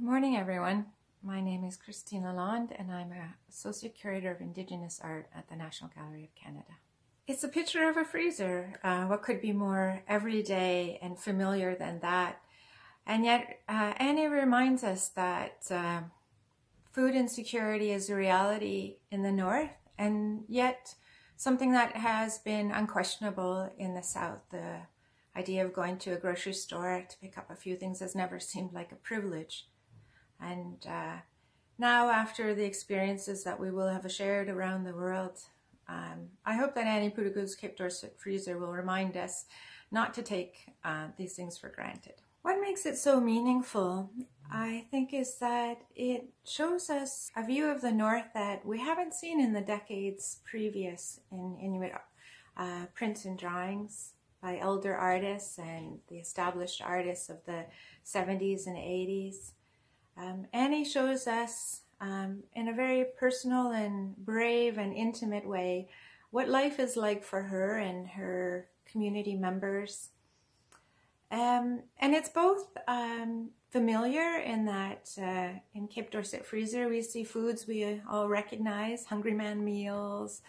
Good morning, everyone. My name is Christine Lalonde, and I'm a Associate Curator of Indigenous Art at the National Gallery of Canada. It's a picture of a freezer. Uh, what could be more everyday and familiar than that? And yet, uh, Annie reminds us that uh, food insecurity is a reality in the North, and yet something that has been unquestionable in the South. The idea of going to a grocery store to pick up a few things has never seemed like a privilege. And uh, now, after the experiences that we will have shared around the world, um, I hope that Annie Pootoogook's Cape Dorset Freezer will remind us not to take uh, these things for granted. What makes it so meaningful, I think, is that it shows us a view of the North that we haven't seen in the decades previous in Inuit uh, prints and drawings by elder artists and the established artists of the 70s and 80s. Um, Annie shows us um, in a very personal and brave and intimate way what life is like for her and her community members. Um, and it's both um, familiar in that uh, in Cape Dorset Freezer we see foods we all recognize, Hungry Man meals,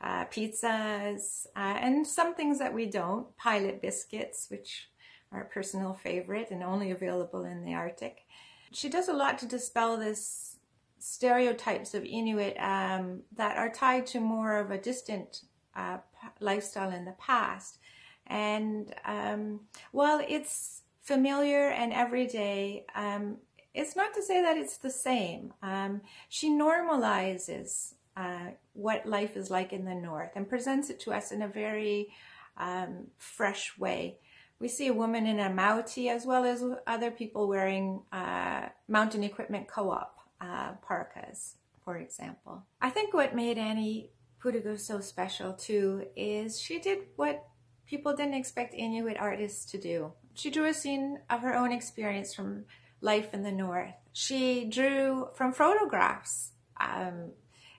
uh, pizzas, uh, and some things that we don't, pilot biscuits, which are a personal favorite and only available in the Arctic she does a lot to dispel this stereotypes of Inuit um, that are tied to more of a distant uh, lifestyle in the past. And um, while it's familiar and everyday, um, it's not to say that it's the same. Um, she normalizes uh, what life is like in the North and presents it to us in a very um, fresh way we see a woman in a Mauti as well as other people wearing uh, mountain equipment co-op uh, parkas, for example. I think what made Annie Pootoogook so special too is she did what people didn't expect Inuit artists to do. She drew a scene of her own experience from life in the North. She drew from photographs um,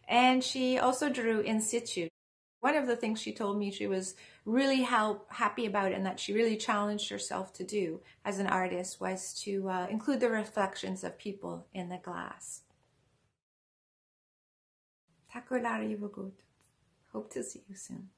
and she also drew in situ. One of the things she told me she was really help, happy about and that she really challenged herself to do as an artist was to uh, include the reflections of people in the glass. Takolari Hope to see you soon.